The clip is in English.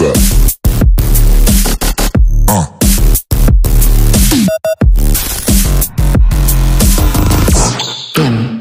what's up? Uh. Boom.